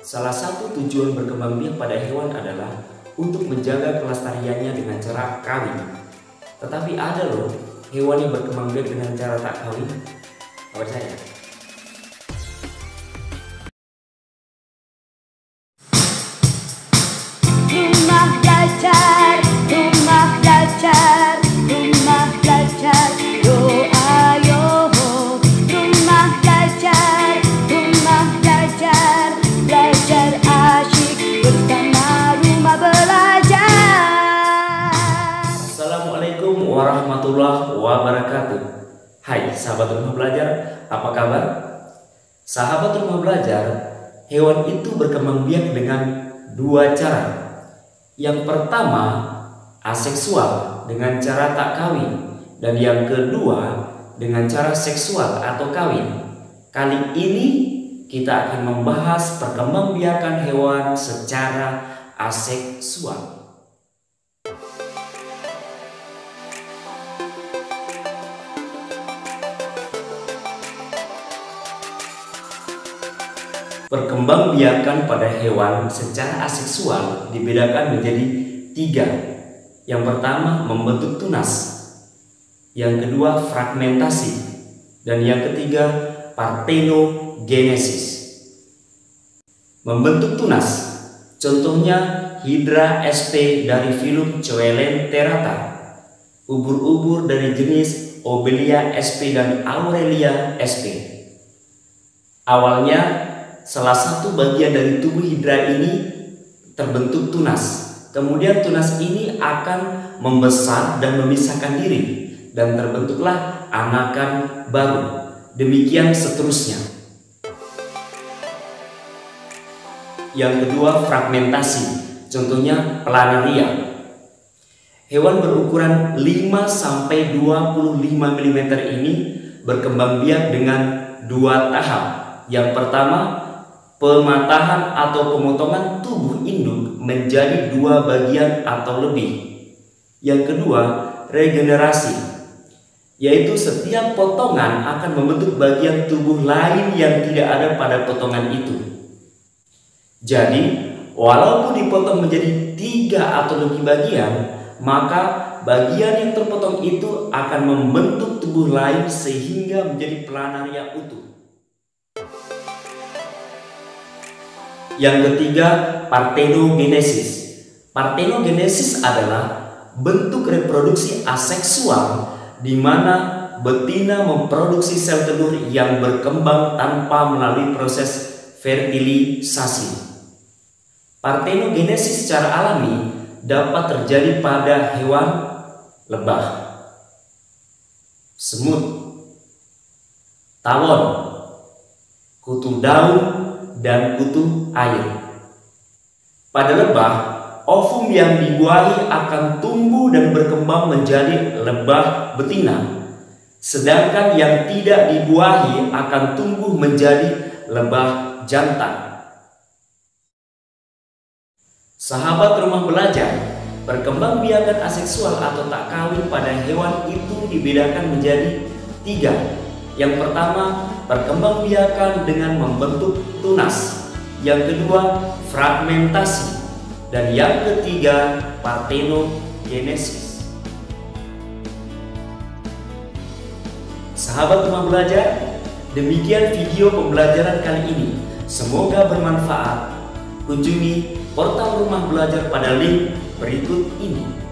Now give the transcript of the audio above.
Salah satu tujuan berkembang biak pada hewan adalah untuk menjaga kelestariannya dengan cara kawin. Tetapi ada loh hewan yang berkembang biak dengan cara tak kawin. Kabar saya. Warahmatullahi wabarakatuh. Hai sahabat rumah belajar, apa kabar? Sahabat rumah belajar, hewan itu berkembang biak dengan dua cara. Yang pertama, aseksual dengan cara tak kawin dan yang kedua dengan cara seksual atau kawin. Kali ini kita akan membahas perkembangbiakan hewan secara aseksual. Perkembangbiakan pada hewan secara aseksual dibedakan menjadi tiga. Yang pertama membentuk tunas, yang kedua fragmentasi, dan yang ketiga partenogenesis. Membentuk tunas, contohnya Hydra sp dari filum Coelenterata, ubur-ubur dari jenis Obelia sp dan Aurelia sp. Awalnya salah satu bagian dari tubuh hidra ini terbentuk tunas. Kemudian tunas ini akan membesar dan memisahkan diri dan terbentuklah anakan baru. Demikian seterusnya. Yang kedua fragmentasi, contohnya planaria. Hewan berukuran 5 sampai 25 mm ini berkembang biak dengan dua tahap. Yang pertama pematahan atau pemotongan tubuh induk menjadi dua bagian atau lebih. Yang kedua, regenerasi, yaitu setiap potongan akan membentuk bagian tubuh lain yang tidak ada pada potongan itu. Jadi, walaupun dipotong menjadi tiga atau lebih bagian, maka bagian yang terpotong itu akan membentuk tubuh lain sehingga menjadi planaria utuh. Yang ketiga, partenogenesis. Partenogenesis adalah bentuk reproduksi aseksual di mana betina memproduksi sel telur yang berkembang tanpa melalui proses fertilisasi. Partenogenesis secara alami dapat terjadi pada hewan lebah, semut, tawon, kutu daun, dan kutu air. Pada lebah, ovum yang dibuahi akan tumbuh dan berkembang menjadi lebah betina. Sedangkan yang tidak dibuahi akan tumbuh menjadi lebah jantan. Sahabat rumah belajar, perkembangbiakan aseksual atau tak kawin pada hewan itu dibedakan menjadi tiga. Yang pertama, perkembangbiakan dengan membentuk tunas. Yang kedua, fragmentasi. Dan yang ketiga, partenogenesis. Sahabat rumah belajar, demikian video pembelajaran kali ini. Semoga bermanfaat. Kunjungi portal rumah belajar pada link berikut ini.